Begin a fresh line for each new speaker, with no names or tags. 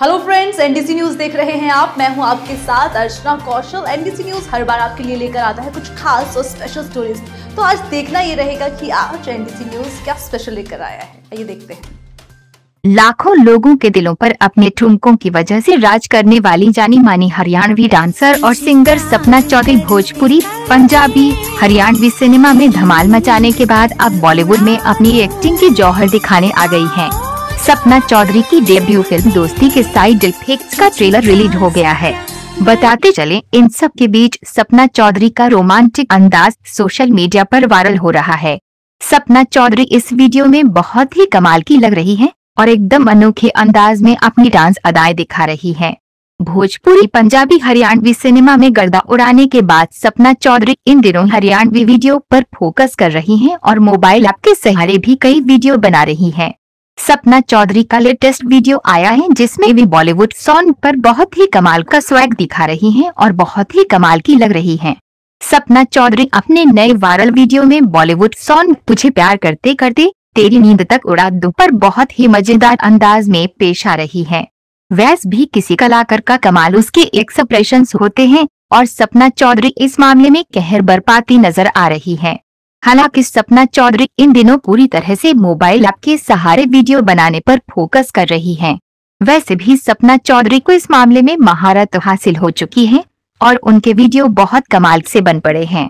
Hello friends NDC news देख रहे हैं आप। मैं हूँ आपके साथ अर्चना कौशल। एनडीसी न्यूज़ हर बार आपके लिए लेकर आता है कुछ खास और स्पेशल स्टोरीज तो आज देखना ये रहेगा कि आज एनडीसी न्यूज़ क्या स्पेशल लेकर आया है। आइए देखते हैं।
लाखों लोगों के दिलों पर अपने ठुमकों की वजह से राज करने वाली जानी मानी हरियाणवी डांसर और सिंगर सपना चौधरी भोजपुरी पंजाबी हरियाणवी सिनेमा में धमाल मचाने के बाद अब बॉलीवुड में अपनी एक्टिंग की जौहर दिखाने आ गई हैं। सपना चौधरी की डेब्यू फ़िल्म दोस्ती के साइड इफेक्ट्स का ट्रेलर रिलीज़ हो गया है बताते चले, इन सब के बीच सपना चौधरी का रोमांटिक अंदाज सोशल मीडिया पर वायरल हो रहा है सपना चौधरी इस वीडियो में बहुत ही कमाल की लग रही हैं और एकदम अनोखे अंदाज में अपनी डांस अदाएँ दिखा रही हैं। भोजपुरी पंजाबी हरियाणवी सिनेमा में गर्दा उड़ाने के बाद सपना चौधरी इन दिनों हरियाणवी वीडियो पर फोकस कर रही हैं और मोबाइल ऐप के सहारे भी कई वीडियो बना रही हैं। सपना चौधरी का लेटेस्ट वीडियो आया है, जिसमें वे बॉलीवुड सॉन्ग पर बहुत ही कमाल का स्वैग दिखा रही हैं और बहुत ही कमाल की लग रही हैं। सपना चौधरी अपने नए वायरल वीडियो में बॉलीवुड सॉन्ग तुझे प्यार करते करते तेरी नींद तक उड़ा दो पर बहुत ही मज़ेदार अंदाज में पेश आ रही है वैस भी किसी कलाकार का कमाल उसके एक्सप्रेशन होते हैं और सपना चौधरी इस मामले में कहर बरपाती नज़र आ रही है हालाँकि सपना चौधरी इन दिनों पूरी तरह से मोबाइल ऐप के सहारे वीडियो बनाने पर फोकस कर रही हैं। वैसे भी सपना चौधरी को इस मामले में महारत हासिल हो चुकी है और उनके वीडियो बहुत कमाल से बन पड़े हैं